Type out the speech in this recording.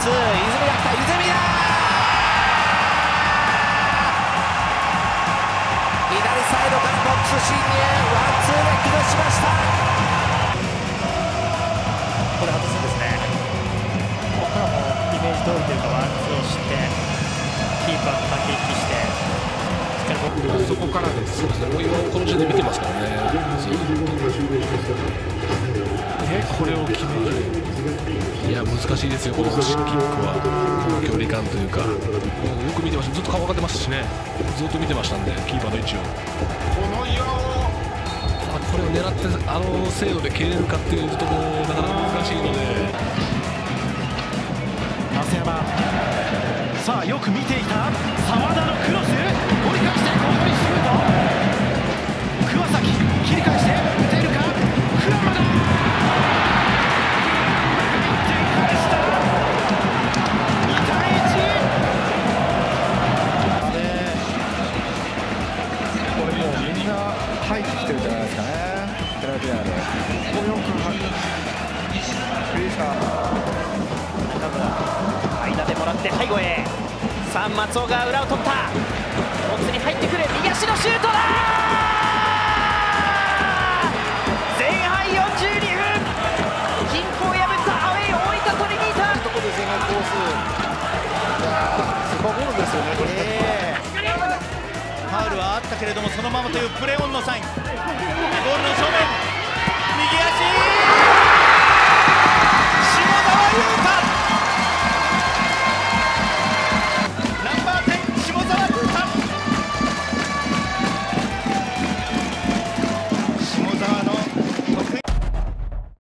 ツー泉が来た泉だ左サイドからボックス進入ワンツーが起動しましたこれ外すんですねここからもイメージ通りというかワンツーをしてキーパーの駆け引きしてそこからです。そうですねこの時点で見てますからね。これを決める。いや難しいですよ、このキックは、この距離感というか、よく見てました、ずっと顔上がってますしね、ずっと見てましたんで、キーパーの位置を。この岩をこれを狙って、あの精度で蹴れるかっていうところ、なかなか難しいので、増山。さあよく見ていた。入ってきてるんじゃない。ですかね、ペナルティーで。ここよくフリーさ間でもらって背後へさあ松尾が裏を取ったボッに入ってくる右足のシュートだ。前半42分。均衡を破ったアウェイ大分トリニータところで前半。コース、いやースーパーゴールですよね、これ。ったけれどもそのままというプレーオンのサイン。ゴールの正面。